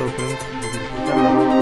todo,